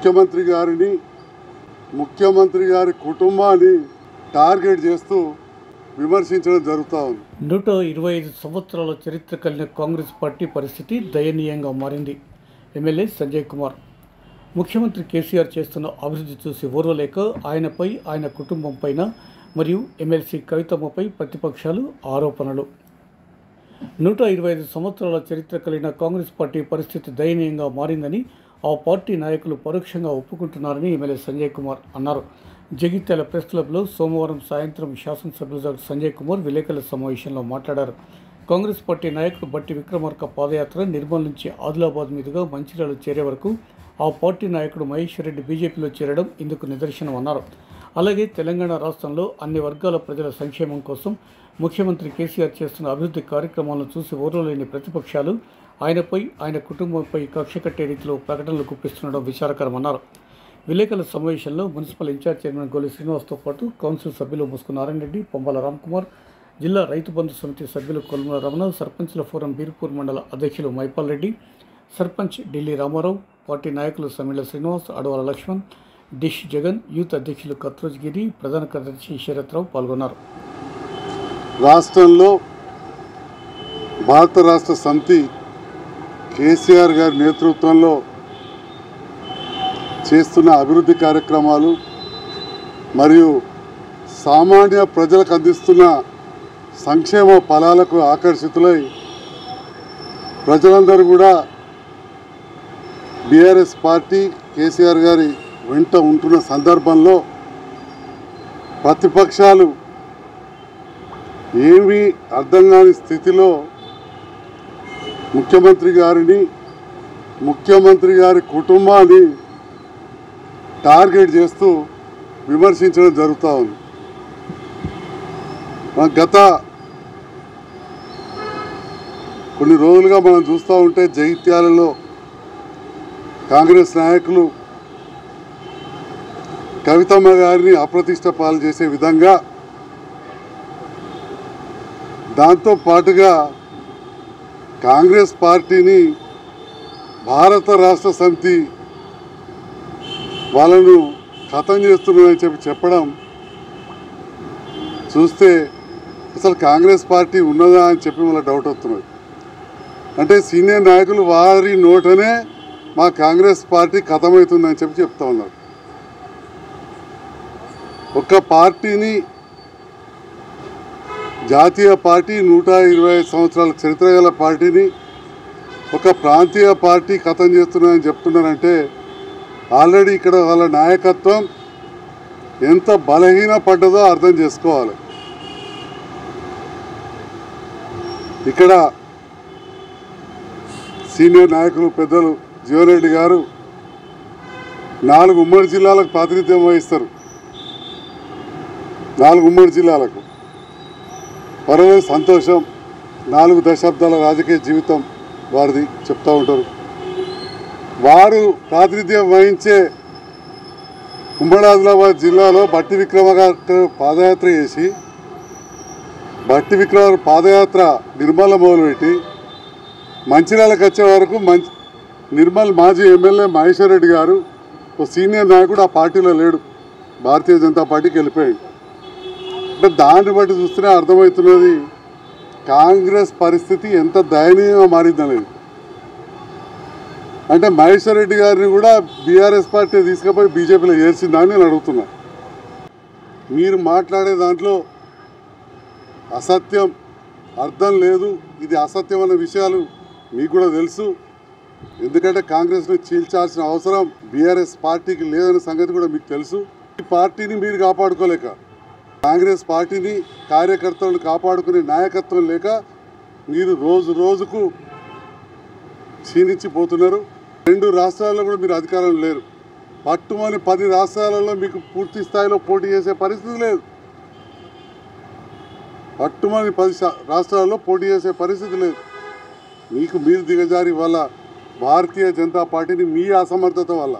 ముఖ్యమంత్రి గారిని ముఖ్యమంత్రి గారి కుటుంబాన్ని టార్గెట్ చేస్తూ విమర్శించడం జరుగుతూ ఉంది. నూట ఇరవై ఐదు సంవత్సరాల చరిత్ర కలిగిన కాంగ్రెస్ పార్టీ పరిస్థితి దయనీయంగా మారింది. ఎమ్మెల్యే సంజయ్ కుమార్. ముఖ్యమంత్రి కేసీఆర్ చేస్తున్న అభివృద్ధి చూసి ఓర్వలేక ఆయనపై ఆయన కుటుంబం పైన మరియు ఎమ్మెల్సీ కవితమ్మపై ప్రతిపక్షాలు ఆరోపణలు. నూట ఇరవై ఐదు సంవత్సరాల చరిత్ర కలిగిన కాంగ్రెస్ పార్టీ పరిస్థితి దయనీయంగా మారిందని ఆ పార్టీ నాయకులు పరోక్షంగా ఒప్పుకుంటున్నారని ఎమ్మెల్యే సంజయ్ కుమార్ అన్నారు. జగిత్యాల ప్రెస్ క్లబ్లో సోమవారం సాయంత్రం శాసనసభ్యులు డాక్టర్ సంజయ్ కుమార్ విలేకరుల సమావేశంలో మాట్లాడారు. కాంగ్రెస్ పార్టీ నాయకుడు బట్టి విక్రమార్క పాదయాత్ర నిర్మల్ నుంచి ఆదిలాబాద్ మీదుగా మంచిర్యాల చేరే వరకు ఆ పార్టీ నాయకుడు మహేష్ రెడ్డి బీజేపీలో చేరడం ఇందుకు నిదర్శనం అన్నారు. అలాగే తెలంగాణ రాష్ట్రంలో అన్ని వర్గాల ప్రజల సంక్షేమం కోసం ముఖ్యమంత్రి కేసీఆర్ చేస్తున్న అభివృద్ధి కార్యక్రమాలను చూసి ఓర్వలేని ప్రతిపక్షాలు ఆయనపై ఆయన కుటుంబంపై కక్ష కట్టే రీతిలో ప్రకటనలు గుప్పిస్తుండడం విచారకరమన్నారు. విలేకరుల సమావేశంలో మున్సిపల్ ఇన్ఛార్జ్ చైర్మన్ గోలి శ్రీనివాస్తో పాటు కౌన్సిల్ సభ్యులు ముసుకు నారాయణ రెడ్డి పొంబాల రామ్కుమార్ జిల్లా రైతు బంధు సమితి సభ్యులు కొల్మల రమణ సర్పంచ్ల ఫోరం బీర్పూర్ మండల అధ్యక్షులు మైపాల్ రెడ్డి సర్పంచ్ ఢిల్లీ రామారావు పార్టీ నాయకులు సమిళ శ్రీనివాస్ అడవాల లక్ష్మణ్ డిష్ జగన్ యూత్ అధ్యక్షులు కత్రోజ్ గిరి ప్రధాన కార్యదర్శి శరత్రావు పాల్గొన్నారు. రాష్ట్రంలో భారత రాష్ట్ర సమితి కేసీఆర్ గారి నేతృత్వంలో చేస్తున్న అభివృద్ధి కార్యక్రమాలు మరియు సామాన్య ప్రజలకు అందిస్తున్న సంక్షేమ ఫలాలకు ఆకర్షితులై ప్రజలందరూ కూడా బీఆర్ఎస్ పార్టీ కేసీఆర్ గారి వెంట ఉంటున్న సందర్భంలో ప్రతిపక్షాలు ఏమీ అర్థం కాని స్థితిలో ముఖ్యమంత్రి గారిని ముఖ్యమంత్రి గారి కుటుంబాన్ని టార్గెట్ చేస్తూ విమర్శించడం జరుగుతూ ఉంది. గత కొన్ని రోజులుగా మనం చూస్తూ ఉంటే జగిత్యాలలో కాంగ్రెస్ నాయకులు కవితమ్మ గారిని అప్రతిష్ట పాలు చేసే విధంగా దాంతో పాటుగా కాంగ్రెస్ పార్టీని భారత రాష్ట్ర సమితి వాళ్ళను ఖతం చేస్తున్నారని చెప్పి చెప్పడం చూస్తే అసలు కాంగ్రెస్ పార్టీ ఉన్నదా అని చెప్పి వాళ్ళ డౌట్ వస్తున్నది. అంటే సీనియర్ నాయకులు వారి నోటనే మా కాంగ్రెస్ పార్టీ ఖతమవుతుందని చెప్పి చెప్తా ఉన్నారు. ఒక పార్టీని జాతీయ పార్టీ నూట ఇరవై ఐదు సంవత్సరాల చరిత్ర గల పార్టీని ఒక ప్రాంతీయ పార్టీ కథం చేస్తున్నారని చెప్తున్నారంటే ఆల్రెడీ ఇక్కడ వాళ్ళ నాయకత్వం ఎంత బలహీన పడ్డదో అర్థం చేసుకోవాలి. ఇక్కడ సీనియర్ నాయకులు పెద్దలు జీవన్రెడ్డి గారు నాలుగు ఉమ్మడి జిల్లాలకు ప్రాతినిధ్యం వహిస్తారు. నాలుగు ఉమ్మడి జిల్లాలకు. పర్వాలేదు సంతోషం. నాలుగు దశాబ్దాల రాజకీయ జీవితం వారిది చెప్తూ ఉంటారు. వారు ప్రాతినిధ్యం వహించే ఉమ్మడి ఆదిలాబాద్ జిల్లాలో బట్టి విక్రమగారు పాదయాత్ర చేసి బట్టి విక్రమ పాదయాత్ర నిర్మల మొదలుపెట్టి మంచిర్యాలకు వచ్చే వరకు మంచి నిర్మల్ మాజీ ఎమ్మెల్యే మహేశ్వర్ రెడ్డి గారు ఒక సీనియర్ నాయకుడు ఆ పార్టీలో లేడు. భారతీయ జనతా పార్టీకి వెళ్ళిపోయాడు. అంటే దాన్ని బట్టి చూస్తేనే అర్థమవుతున్నది. కాంగ్రెస్ పరిస్థితి ఎంత దయనీయంగా మారిందనేది అంటే మహేశ్వర్ రెడ్డి గారిని కూడా బీఆర్ఎస్ పార్టీ తీసుకుపోయి బీజేపీలో చేర్చిందా అని నేను అడుగుతున్నా. మీరు మాట్లాడే దాంట్లో అసత్యం అర్థం లేదు. ఇది అసత్యం అనే విషయాలు మీకు కూడా తెలుసు. ఎందుకంటే కాంగ్రెస్ను చీల్చాల్సిన అవసరం బీఆర్ఎస్ పార్టీకి లేదనే సంగతి కూడా మీకు తెలుసు. ఈ పార్టీని మీరు కాపాడుకోలేక కాంగ్రెస్ పార్టీని కార్యకర్తలను కాపాడుకునే నాయకత్వం లేక మీరు రోజు రోజుకు క్షీణించిపోతున్నారు. రెండు రాష్ట్రాల్లో కూడా మీరు అధికారం లేరు. పట్టుమని పది రాష్ట్రాలలో మీకు పూర్తి స్థాయిలో పోటీ చేసే పరిస్థితి లేదు. పట్టుమని పది శా- రాష్ట్రాల్లో పోటీ చేసే పరిస్థితి లేదు. మీకు మీరు దిగజారి వల్ల భారతీయ జనతా పార్టీని మీ అసమర్థత వల్ల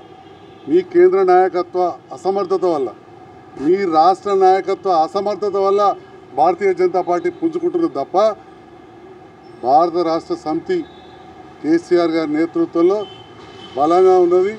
మీ కేంద్ర నాయకత్వ అసమర్థత వల్ల మీ రాష్ట్ర నాయకత్వ అసమర్థత వల్ల భారతీయ జనతా పార్టీ పుంజుకుంటున్నది తప్ప భారత రాష్ట్ర సమితి కేసీఆర్ గారి నేతృత్వంలో బలంగా ఉన్నది.